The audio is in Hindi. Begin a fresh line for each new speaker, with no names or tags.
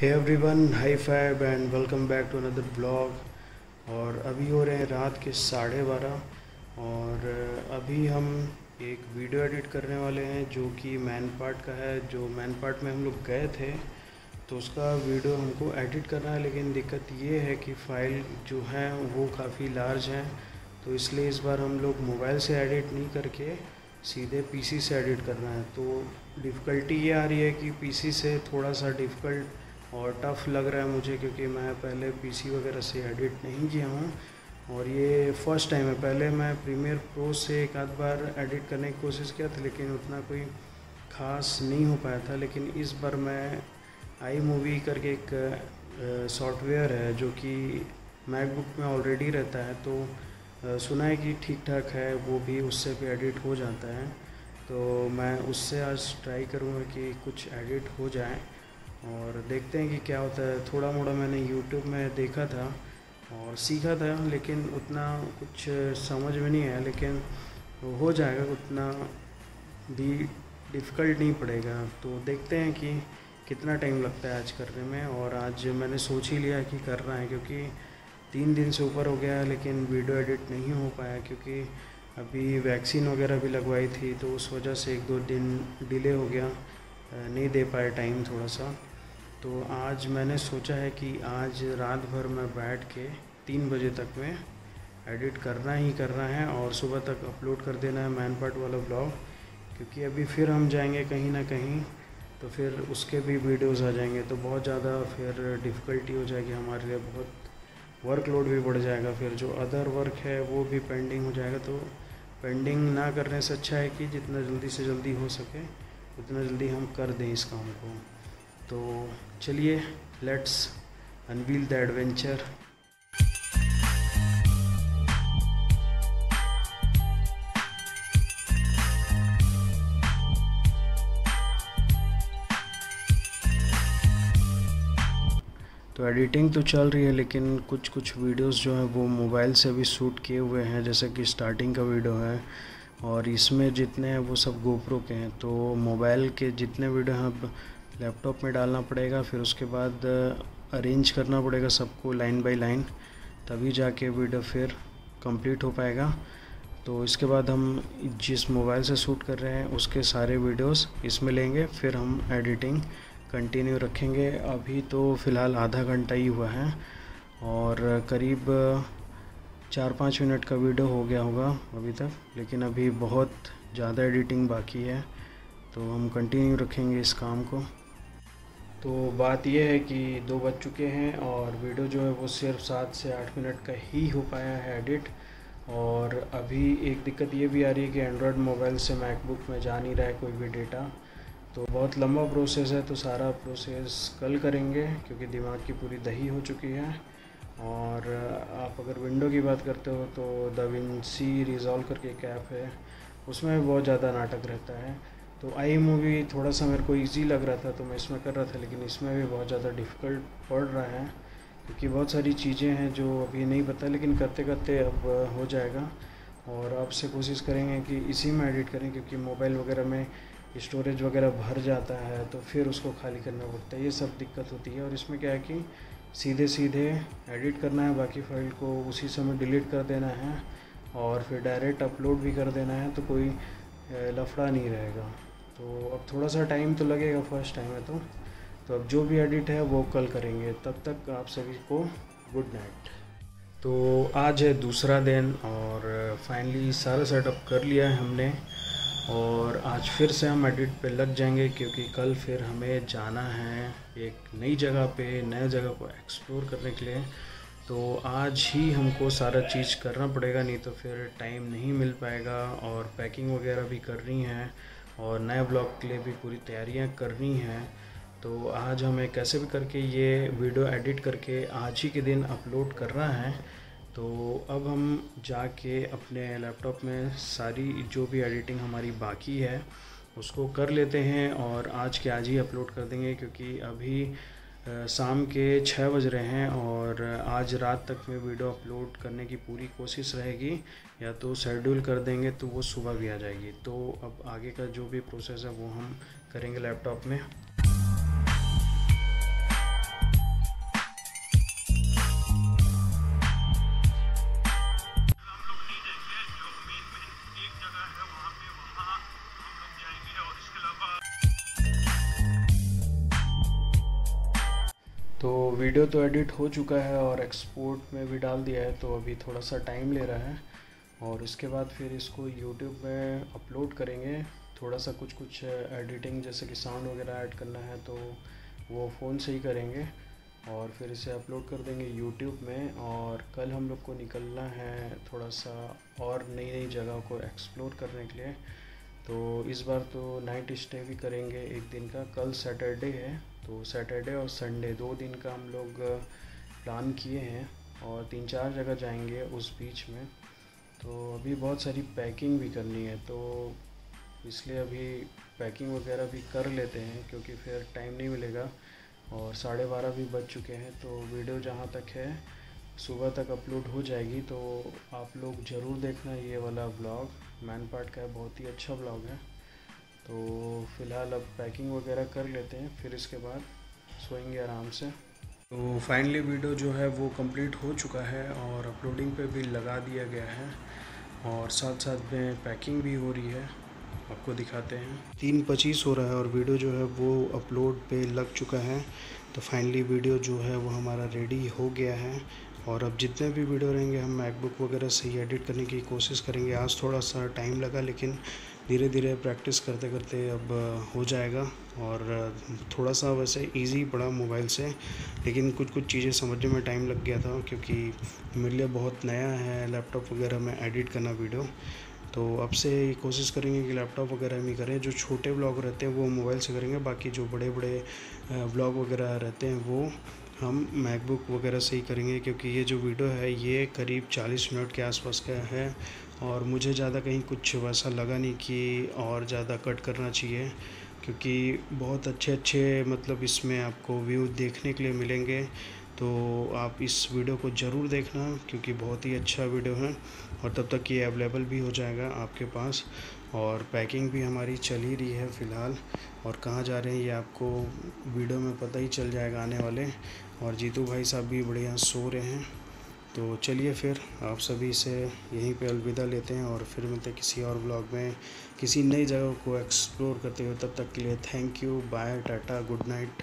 Hey everyone high five and welcome back to another blog और अभी हो रहे हैं रात के साढ़े बारह। और अभी हम एक वीडियो एडिट करने वाले हैं जो कि मैन पार्ट का है। जो मैन पार्ट में हम लोग गए थे तो उसका वीडियो हमको एडिट करना है। लेकिन दिक्कत ये है कि फ़ाइल जो है, वो काफ़ी लार्ज है। तो इसलिए इस बार हम लोग मोबाइल से एडिट नहीं करके सीधे पीसी से एडिट करना है। तो डिफ़िकल्टी ये आ रही है कि पीसी से थोड़ा सा डिफ़िकल्ट और टफ़ लग रहा है मुझे क्योंकि मैं पहले पीसी वगैरह से एडिट नहीं किया हूँ। और ये फ़र्स्ट टाइम है। पहले मैं प्रीमियर प्रो से एक आध बार एडिट करने की कोशिश किया था, लेकिन उतना कोई ख़ास नहीं हो पाया था। लेकिन इस बार मैं आई मूवी करके एक सॉफ्टवेयर है, जो कि मैकबुक में ऑलरेडी रहता है तो सुना है कि ठीक ठाक है, वो भी उससे भी एडिट हो जाता है। तो मैं उससे आज ट्राई करूँगा कि कुछ एडिट हो जाए। और देखते हैं कि क्या होता है। थोड़ा मोड़ा मैंने यूट्यूब में देखा था और सीखा था, लेकिन उतना कुछ समझ में नहीं आया, लेकिन हो जाएगा, उतना भी डिफ़िकल्ट नहीं पड़ेगा। तो देखते हैं कि कितना टाइम लगता है आज करने में, और आज मैंने सोच ही लिया कि करना है, क्योंकि तीन दिन से ऊपर हो गया, लेकिन वीडियो एडिट नहीं हो पाया, क्योंकि अभी वैक्सीन वगैरह भी लगवाई थी तो उस वजह से एक दो दिन डिले हो गया। नहीं दे पाए टाइम थोड़ा सा तो आज मैंने सोचा है कि आज रात भर मैं बैठ के तीन बजे तक में एडिट करना ही करना है और सुबह तक अपलोड कर देना है मैन पार्ट वाला ब्लॉग, क्योंकि अभी फिर हम जाएँगे कहीं ना कहीं तो फिर उसके भी वीडियोस आ जाएँगे तो बहुत ज़्यादा फिर डिफ़िकल्टी हो जाएगी हमारे लिए, बहुत वर्कलोड भी बढ़ जाएगा, फिर जो अदर वर्क है वो भी पेंडिंग हो जाएगा तो पेंडिंग ना करने से अच्छा है कि जितना जल्दी से जल्दी हो सके, उतना जल्दी हम कर दें इस काम को। तो चलिए लेट्स अनवील द एडवेंचर तो एडिटिंग तो चल रही है, लेकिन कुछ कुछ वीडियोस जो हैं, वो मोबाइल से भी शूट किए हुए हैं, जैसे कि स्टार्टिंग का वीडियो है, और इसमें जितने हैं, वो सब गोप्रो के हैं तो मोबाइल के जितने वीडियो हैं लैपटॉप में डालना पड़ेगा, फिर उसके बाद अरेंज करना पड़ेगा सबको लाइन बाय लाइन तभी जाके वीडियो फिर कंप्लीट हो पाएगा। तो इसके बाद हम जिस मोबाइल से शूट कर रहे हैं, उसके सारे वीडियोस इसमें लेंगे, फिर हम एडिटिंग कंटिन्यू रखेंगे। अभी तो फ़िलहाल आधा घंटा ही हुआ है और करीब चार पाँच मिनट का वीडियो हो गया होगा अभी तक, लेकिन अभी बहुत ज़्यादा एडिटिंग बाकी है। तो हम कंटिन्यू रखेंगे इस काम को। तो बात यह है कि दो बज चुके हैं और वीडियो जो है वो सिर्फ़ सात से आठ मिनट का ही हो पाया है एडिट। और अभी एक दिक्कत ये भी आ रही है कि एंड्रॉयड मोबाइल से मैकबुक में जा नहीं रहा है कोई भी डेटा तो बहुत लंबा प्रोसेस है तो सारा प्रोसेस कल करेंगे, क्योंकि दिमाग की पूरी दही हो चुकी है। और आप अगर विंडो की बात करते हो तो द विंसी रिजॉल्व करके एक ऐप है, उसमें बहुत ज़्यादा नाटक रहता है। तो आई मूवी थोड़ा सा मेरे को इजी लग रहा था तो मैं इसमें कर रहा था, लेकिन इसमें भी बहुत ज़्यादा डिफ़िकल्ट पड़ रहा है, क्योंकि बहुत सारी चीज़ें हैं जो अभी नहीं पता, लेकिन करते करते अब हो जाएगा, और आपसे कोशिश करेंगे कि इसी में एडिट करें, क्योंकि मोबाइल वगैरह में स्टोरेज वगैरह भर जाता है तो फिर उसको खाली करना पड़ता है, ये सब दिक्कत होती है, और इसमें क्या है कि सीधे सीधे एडिट करना है, बाकी फ़ाइल को उसी समय डिलीट कर देना है, और फिर डायरेक्ट अपलोड भी कर देना है तो कोई लफड़ा नहीं रहेगा। तो अब थोड़ा सा टाइम तो लगेगा फ़र्स्ट टाइम है तो। तो अब जो भी एडिट है वो कल करेंगे। तब तक आप सभी को गुड नाइट तो आज है दूसरा दिन और फाइनली सारा सेटअप कर लिया है हमने। और आज फिर से हम एडिट पे लग जाएँगे क्योंकि कल फिर हमें जाना है एक नई जगह पे, नए जगह को एक्सप्लोर करने के लिए। तो आज ही हमको सारा चीज़ करना पड़ेगा, नहीं तो फिर टाइम नहीं मिल पाएगा और पैकिंग वगैरह भी करनी है। और नए ब्लॉग के लिए भी पूरी तैयारियाँ करनी हैं। तो आज हमें कैसे भी करके ये वीडियो एडिट करके आज ही के दिन अपलोड करना है। तो अब हम जाके अपने लैपटॉप में सारी जो भी एडिटिंग हमारी बाकी है, उसको कर लेते हैं और आज के आज ही अपलोड कर देंगे क्योंकि अभी शाम के छः बज रहे हैं और आज रात तक में वीडियो अपलोड करने की पूरी कोशिश रहेगी। या तो शेड्यूल कर देंगे तो वो सुबह भी आ जाएगी। तो अब आगे का जो भी प्रोसेस है वो हम करेंगे लैपटॉप में। वीडियो तो एडिट हो चुका है और एक्सपोर्ट में भी डाल दिया है तो अभी थोड़ा सा टाइम ले रहा है। और उसके बाद फिर इसको यूट्यूब में अपलोड करेंगे। थोड़ा सा कुछ कुछ एडिटिंग जैसे कि साउंड वगैरह ऐड करना है तो वो फ़ोन से ही करेंगे। और फिर इसे अपलोड कर देंगे यूट्यूब में। और कल हम लोग को निकलना है थोड़ा सा और नई नई जगह को एक्सप्लोर करने के लिए। तो इस बार तो नाइट स्टे भी करेंगे एक दिन का। कल सैटरडे है। तो सैटरडे और संडे दो दिन का हम लोग प्लान किए हैं और तीन चार जगह जाएँगे उस बीच में। तो अभी बहुत सारी पैकिंग भी करनी है तो इसलिए अभी पैकिंग वगैरह भी कर लेते हैं क्योंकि फिर टाइम नहीं मिलेगा और साढ़े बारह भी बज चुके हैं तो वीडियो जहाँ तक है, सुबह तक अपलोड हो जाएगी। तो आप लोग ज़रूर देखना ये वाला ब्लॉग मैन पार्ट का बहुत ही अच्छा ब्लॉग है। तो फ़िलहाल अब पैकिंग वगैरह कर लेते हैं फिर इसके बाद सोएँगे आराम से। तो फाइनली वीडियो जो है वो कंप्लीट हो चुका है और अपलोडिंग पे भी लगा दिया गया है और साथ साथ में पैकिंग भी हो रही है। आपको दिखाते हैं। तीन पच्चीस हो रहा है और वीडियो जो है वो अपलोड पे लग चुका है। तो फाइनली वीडियो जो है वो हमारा रेडी हो गया है और अब जितने भी वीडियो रहेंगे हम मैकबुक वगैरह से ही एडिट करने की कोशिश करेंगे। आज थोड़ा सा टाइम लगा लेकिन धीरे धीरे प्रैक्टिस करते करते अब हो जाएगा। और थोड़ा सा वैसे इजी पड़ा मोबाइल से, लेकिन कुछ कुछ चीज़ें समझने में टाइम लग गया था, क्योंकि मेरे लिए बहुत नया है लैपटॉप वगैरह में एडिट करना वीडियो तो अब से कोशिश करेंगे कि लैपटॉप वगैरह में करें। जो छोटे ब्लॉग रहते हैं, वो मोबाइल से करेंगे। बाकी जो बड़े बड़े ब्लॉग वगैरह रहते हैं, वो हम मैकबुक वगैरह से ही करेंगे, क्योंकि ये जो वीडियो है, ये करीब 40 मिनट के आसपास का है। और मुझे ज़्यादा कहीं कुछ वैसा लगा नहीं कि और ज़्यादा कट करना चाहिए, क्योंकि बहुत अच्छे अच्छे मतलब इसमें आपको व्यू देखने के लिए मिलेंगे। तो आप इस वीडियो को ज़रूर देखना, क्योंकि बहुत ही अच्छा वीडियो है और तब तक ये अवेलेबल भी हो जाएगा आपके पास। और पैकिंग भी हमारी चल ही रही है फ़िलहाल, और कहाँ जा रहे हैं ये आपको वीडियो में पता ही चल जाएगा आने वाले। और जीतू भाई साहब भी बढ़िया सो रहे हैं। तो चलिए फिर, आप सभी से यहीं पे अलविदा लेते हैं और फिर मिलते हैं किसी और ब्लॉग में। किसी नई जगह को एक्सप्लोर करते हुए तब तक के लिए thank you bye tata good night